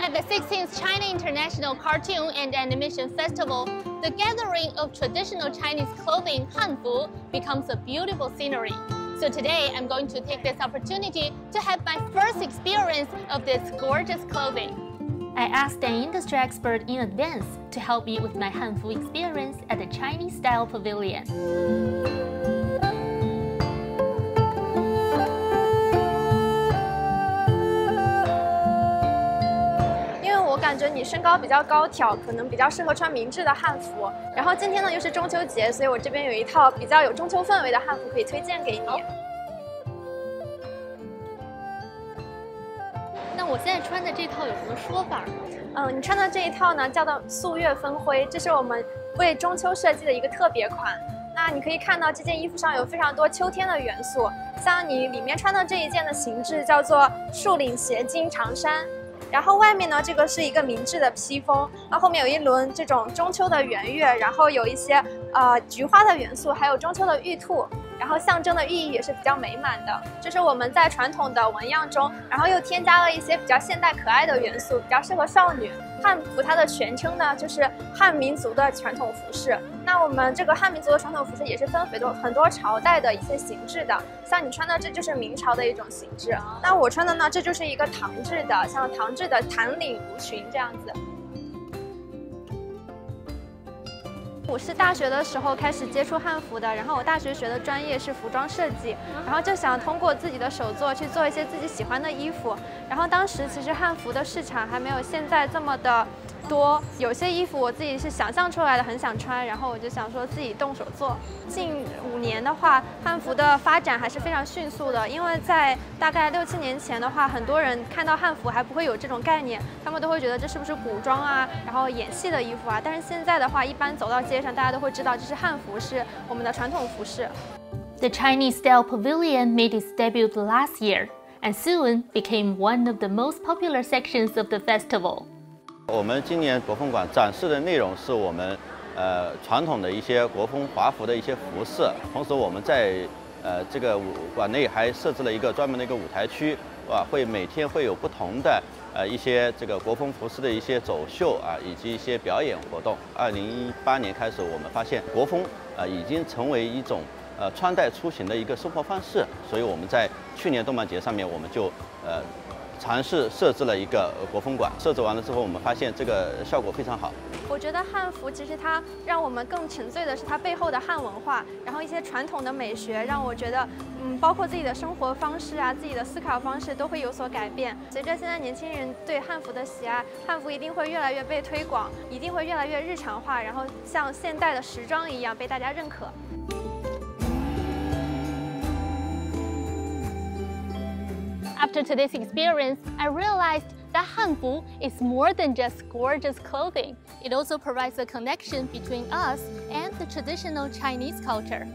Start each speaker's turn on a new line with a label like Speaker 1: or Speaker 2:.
Speaker 1: At the 16th China International Cartoon and Animation Festival, the gathering of traditional Chinese clothing, Hanfu, becomes a beautiful scenery. So today, I'm going to take this opportunity to have my first experience of this gorgeous clothing. I asked an industry expert in advance to help me with my Hanfu experience at the Chinese style pavilion.
Speaker 2: 感觉你身高比较高挑，可能比较适合穿明制的汉服。然后今天呢又是中秋节，所以我这边有一套比较有中秋氛围的汉服可以推荐给你。
Speaker 1: 那我现在穿的这套有什么说法？
Speaker 2: 嗯，你穿的这一套呢叫做素月分辉，这是我们为中秋设计的一个特别款。那你可以看到这件衣服上有非常多秋天的元素，像你里面穿的这一件的形制叫做树领斜襟长衫。然后外面呢，这个是一个明制的披风，那后面有一轮这种中秋的圆月，然后有一些呃菊花的元素，还有中秋的玉兔。然后象征的寓意也是比较美满的，就是我们在传统的纹样中，然后又添加了一些比较现代可爱的元素，比较适合少女。汉服它的全称呢，就是汉民族的传统服饰。那我们这个汉民族的传统服饰也是分很多很多朝代的一些形制的，像你穿的这就是明朝的一种形制，那我穿的呢，这就是一个唐制的，像唐制的弹领襦裙这样子。我是大学的时候开始接触汉服的，然后我大学学的专业是服装设计，然后就想通过自己的手作去做一些自己喜欢的衣服，然后当时其实汉服的市场还没有现在这么的。多有些衣服我自己是想象出来的，很想穿，然后我就想说自己动手做。近五年的话，汉服的发展还是非常迅速的，因为在大概六七年前的话，很多人看到汉服还不会有这种概念，他们都会觉得这是不是古装啊，然后演戏的衣服啊。但是现在的话，一般走到街上，大家都会知道这是汉服，是我们的传统服饰。
Speaker 1: The Chinese Style Pavilion made its debut last year and soon became one of the most popular sections of the festival.
Speaker 3: 我们今年国风馆展示的内容是我们呃传统的一些国风华服的一些服饰，同时我们在呃这个馆内还设置了一个专门的一个舞台区，啊，会每天会有不同的呃一些这个国风服饰的一些走秀啊，以及一些表演活动。二零一八年开始，我们发现国风啊已经成为一种呃穿戴出行的一个生活方式，所以我们在去年动漫节上面我们就呃。尝试设置了一个国风馆，设置完了之后，我们发现这个效果非常好。
Speaker 2: 我觉得汉服其实它让我们更沉醉的是它背后的汉文化，然后一些传统的美学，让我觉得，嗯，包括自己的生活方式啊，自己的思考方式都会有所改变。随着现在年轻人对汉服的喜爱，汉服一定会越来越被推广，一定会越来越日常化，然后像现代的时装一样被大家认可。
Speaker 1: After today's experience, I realized that Hanfu is more than just gorgeous clothing. It also provides a connection between us and the traditional Chinese culture.